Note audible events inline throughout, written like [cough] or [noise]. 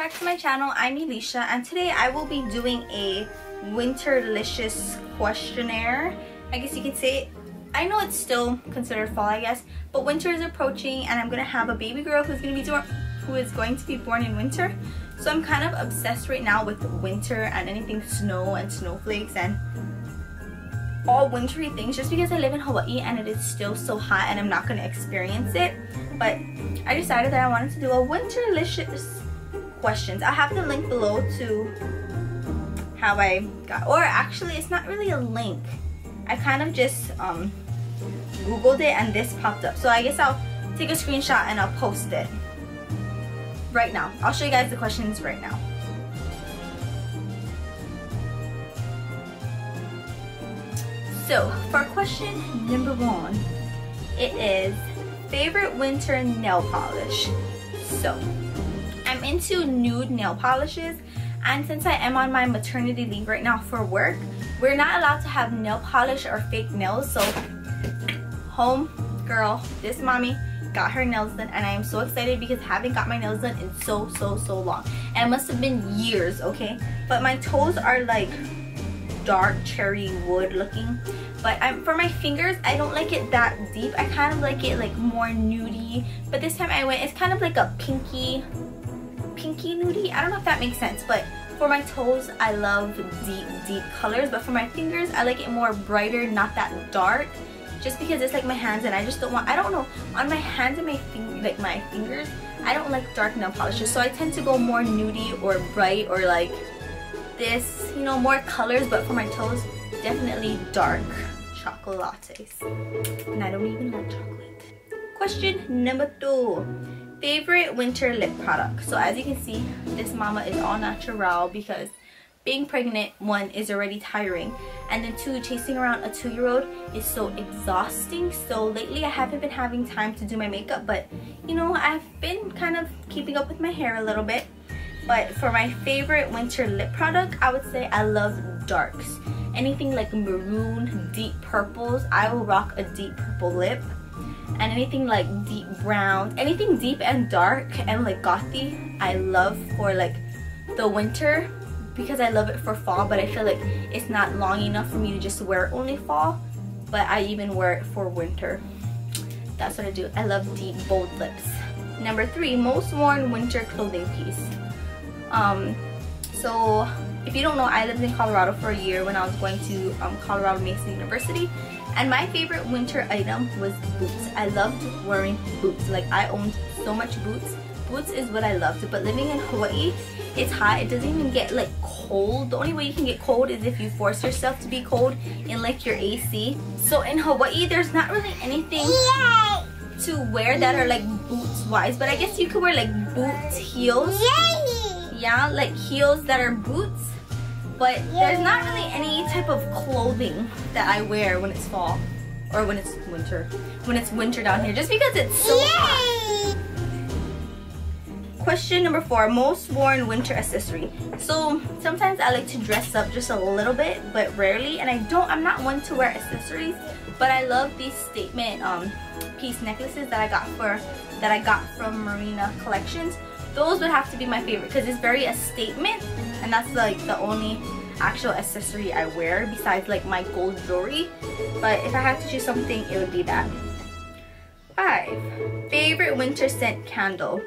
back to my channel. I'm Elisha and today I will be doing a winterlicious questionnaire. I guess you could say I know it's still considered fall I guess, but winter is approaching and I'm gonna have a baby girl who's gonna be who is going to be born in winter. So I'm kind of obsessed right now with winter and anything snow and snowflakes and all wintry things just because I live in Hawaii and it is still so hot and I'm not going to experience it. But I decided that I wanted to do a winterlicious questions. I have the link below to how I got, or actually it's not really a link. I kind of just um, Googled it and this popped up. So I guess I'll take a screenshot and I'll post it right now. I'll show you guys the questions right now. So for question number one, it is favorite winter nail polish. So I'm into nude nail polishes and since I am on my maternity leave right now for work, we're not allowed to have nail polish or fake nails. So home girl, this mommy got her nails done and I am so excited because I haven't got my nails done in so so so long and it must have been years okay but my toes are like dark cherry wood looking but I'm, for my fingers I don't like it that deep I kind of like it like more nudie but this time I went it's kind of like a pinky pinky nudie. I don't know if that makes sense but for my toes I love deep deep colors. But for my fingers I like it more brighter not that dark just because it's like my hands and I just don't want I don't know on my hands and my finger like my fingers I don't like dark nail polishes. So I tend to go more nudie or bright or like this you know more colors. But for my toes definitely dark chocolates and I don't even like chocolate. Question number two favorite winter lip product. So as you can see this mama is all natural because being pregnant one is already tiring and then two chasing around a two-year-old is so exhausting. So lately I haven't been having time to do my makeup but you know I've been kind of keeping up with my hair a little bit. But for my favorite winter lip product I would say I love darks. Anything like maroon deep purples I will rock a deep purple lip and anything like deep brown anything deep and dark and like gothy I love for like the winter because I love it for fall but I feel like it's not long enough for me to just wear it only fall but I even wear it for winter. That's what I do. I love deep bold lips. Number three most worn winter clothing piece. Um so if you don't know I lived in Colorado for a year when I was going to um, Colorado Mesa University and my favorite winter item was boots. I loved wearing boots. Like I owned so much boots. Boots is what I loved. But living in Hawaii it's hot. It doesn't even get like cold. The only way you can get cold is if you force yourself to be cold in like your AC so in Hawaii there's not really anything to wear that are like boots wise but I guess you could wear like boots heels. Yay! yeah like heels that are boots but there's not really any type of clothing that I wear when it's fall or when it's winter when it's winter down here just because it's so Yay! hot Question number four, most worn winter accessory. So sometimes I like to dress up just a little bit, but rarely. And I don't, I'm not one to wear accessories, but I love these statement um, piece necklaces that I got for, that I got from Marina Collections. Those would have to be my favorite because it's very a statement and that's like the only actual accessory I wear besides like my gold jewelry. But if I had to choose something, it would be that. Five, favorite winter scent candle.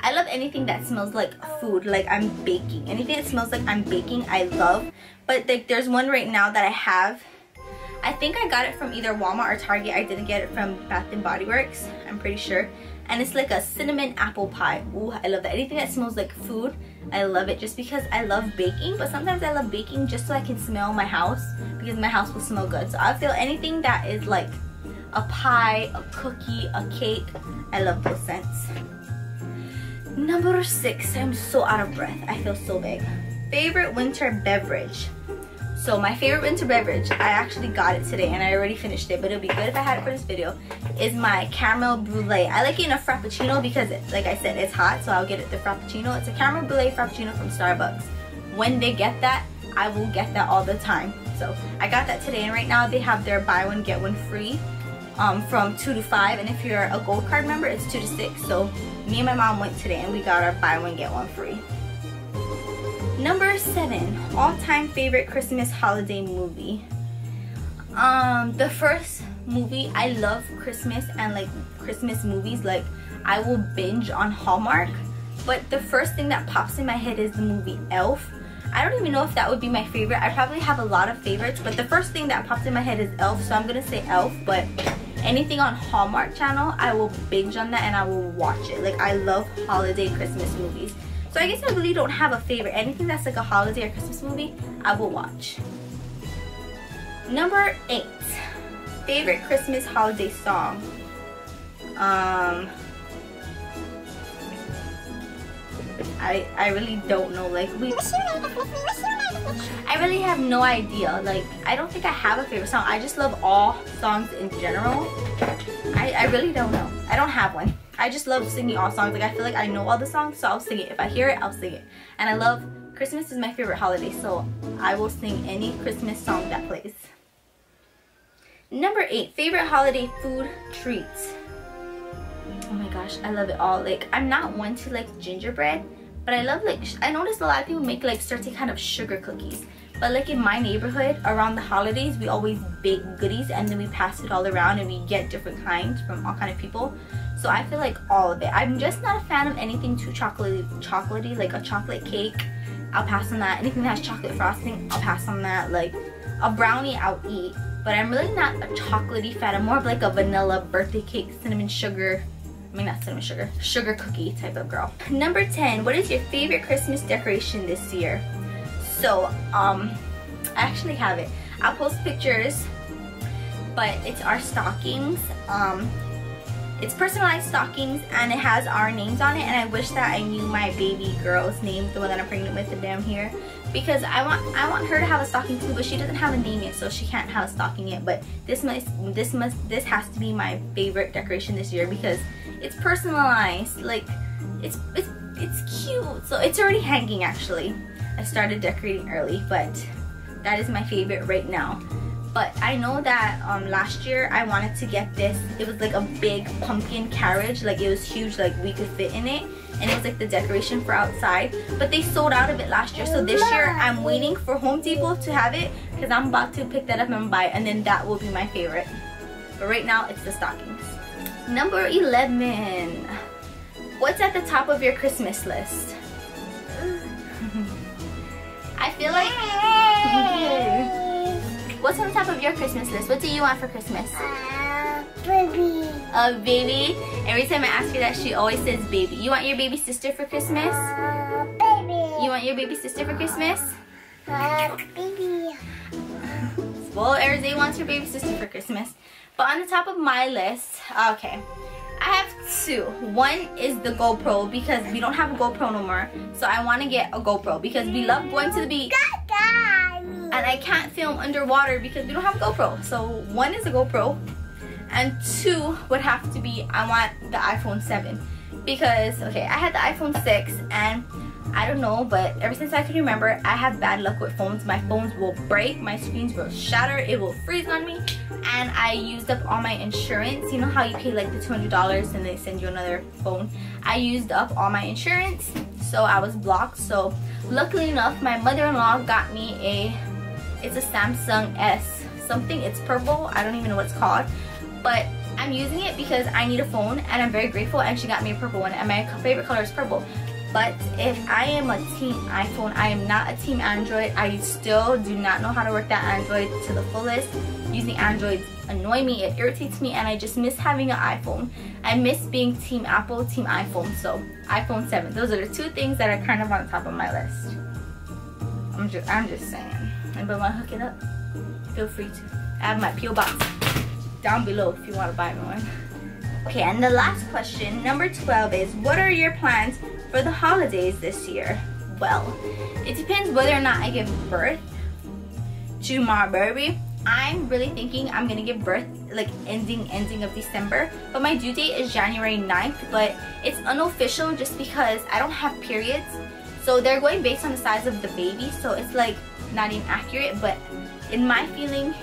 I love anything that smells like food, like I'm baking. Anything that smells like I'm baking, I love. But like, there's one right now that I have. I think I got it from either Walmart or Target. I didn't get it from Bath & Body Works, I'm pretty sure. And it's like a cinnamon apple pie. Ooh, I love that. Anything that smells like food, I love it just because I love baking. But sometimes I love baking just so I can smell my house because my house will smell good. So I feel anything that is like a pie, a cookie, a cake, I love those scents. Number six, I'm so out of breath. I feel so big. Favorite winter beverage. So my favorite winter beverage, I actually got it today and I already finished it, but it'll be good if I had it for this video, is my caramel brulee. I like it in a frappuccino because, like I said, it's hot, so I'll get it the frappuccino. It's a caramel brulee frappuccino from Starbucks. When they get that, I will get that all the time. So I got that today and right now they have their buy one get one free um, from 2 to 5 and if you're a gold card member it's 2 to 6 so me and my mom went today and we got our buy one get one free number seven all-time favorite christmas holiday movie um the first movie i love christmas and like christmas movies like i will binge on hallmark but the first thing that pops in my head is the movie elf I don't even know if that would be my favorite. I probably have a lot of favorites, but the first thing that pops in my head is Elf, so I'm gonna say Elf, but anything on Hallmark Channel, I will binge on that and I will watch it. Like, I love holiday Christmas movies. So I guess I really don't have a favorite. Anything that's like a holiday or Christmas movie, I will watch. Number eight, favorite Christmas holiday song. Um, I, I really don't know. Like, we... I really have no idea. Like, I don't think I have a favorite song. I just love all songs in general. I, I really don't know. I don't have one. I just love singing all songs. Like, I feel like I know all the songs, so I'll sing it. If I hear it, I'll sing it. And I love... Christmas is my favorite holiday, so I will sing any Christmas song that plays. Number eight, favorite holiday food treats. Oh my gosh, I love it all. Like, I'm not one to like gingerbread, but I love like, I noticed a lot of people make like certain kind of sugar cookies. But like in my neighborhood, around the holidays, we always bake goodies and then we pass it all around and we get different kinds from all kind of people. So I feel like all of it. I'm just not a fan of anything too chocolatey, chocolatey like a chocolate cake. I'll pass on that. Anything that has chocolate frosting, I'll pass on that. Like a brownie, I'll eat. But I'm really not a chocolatey fan. I'm more of like a vanilla birthday cake, cinnamon sugar, I mean not cinnamon sugar, sugar cookie type of girl. Number 10, what is your favorite Christmas decoration this year? So, um, I actually have it. I'll post pictures, but it's our stockings. Um, it's personalized stockings and it has our names on it and I wish that I knew my baby girl's name, the one that I'm pregnant with down here. Because I want I want her to have a stocking too, but she doesn't have a name yet, so she can't have a stocking yet. But this must this must this has to be my favorite decoration this year because it's personalized. Like it's it's it's cute. So it's already hanging actually. I started decorating early, but that is my favorite right now but I know that um, last year I wanted to get this. It was like a big pumpkin carriage. Like it was huge like we could fit in it. And it was like the decoration for outside. But they sold out of it last year. So this year I'm waiting for Home Depot to have it because I'm about to pick that up and buy it. And then that will be my favorite. But right now it's the stockings. Number 11 what's at the top of your Christmas list? [laughs] I feel like What's on top of your Christmas list? What do you want for Christmas? Uh, baby. A baby? Every time I ask her that, she always says baby. You want your baby sister for Christmas? Uh, baby. You want your baby sister for Christmas? Uh, baby. well, Erizae wants her baby sister for Christmas. But on the top of my list, okay. I have two. One is the GoPro because we don't have a GoPro no more. So I want to get a GoPro because we love going to the beach and I can't film underwater because we don't have a GoPro. So one is a GoPro and two would have to be I want the iPhone 7 because okay I had the iPhone 6 and I don't know but ever since I can remember I have bad luck with phones. My phones will break my screens will shatter it will freeze on me and I used up all my insurance. You know how you pay like the $200 and they send you another phone? I used up all my insurance so I was blocked. So luckily enough my mother-in-law got me a it's a Samsung S something. It's purple. I don't even know what it's called. But I'm using it because I need a phone and I'm very grateful and she got me a purple one and my favorite color is purple. But if I am a team iPhone, I am not a team Android. I still do not know how to work that Android to the fullest. Using Androids annoy me, it irritates me, and I just miss having an iPhone. I miss being team Apple, team iPhone. So iPhone 7. Those are the two things that are kind of on the top of my list. I'm just I'm just saying. Anybody want to hook it up? Feel free to. I have my P.O. box down below if you want to buy me one. Okay, and the last question, number 12 is, what are your plans for the holidays this year? Well, it depends whether or not I give birth to my baby. I'm really thinking I'm gonna give birth like ending ending of December but my due date is January 9th but it's unofficial just because I don't have periods so they're going based on the size of the baby so it's like not inaccurate, but in my feeling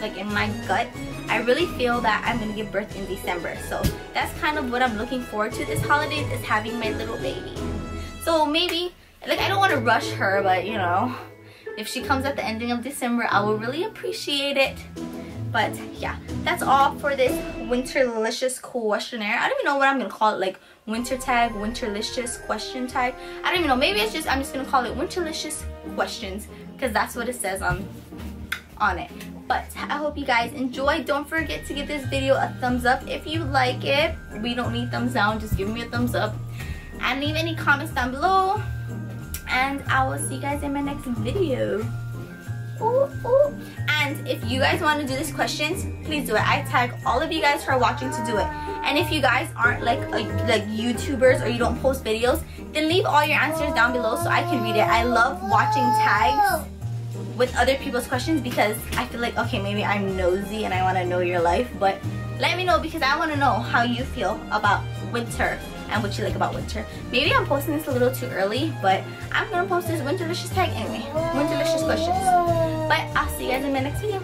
like in my gut I really feel that I'm gonna give birth in December. So that's kind of what I'm looking forward to this holiday is having my little baby. So maybe, like I don't want to rush her, but you know, if she comes at the ending of December, I will really appreciate it. But yeah, that's all for this Winterlicious questionnaire. I don't even know what I'm gonna call it, like winter tag, Winterlicious question tag. I don't even know. Maybe it's just I'm just gonna call it Winterlicious questions because that's what it says on on it. But I hope you guys enjoyed. Don't forget to give this video a thumbs up if you like it. We don't need thumbs down. Just give me a thumbs up. And leave any comments down below. And I will see you guys in my next video. Ooh, ooh. And if you guys want to do these questions, please do it. I tag all of you guys who are watching to do it. And if you guys aren't like a, like YouTubers or you don't post videos, then leave all your answers down below so I can read it. I love watching tags with other people's questions because I feel like, okay, maybe I'm nosy and I want to know your life, but let me know because I want to know how you feel about winter and what you like about winter. Maybe I'm posting this a little too early, but I'm to post this Winterlicious tag anyway. Winterlicious questions. But I'll see you guys in my next video.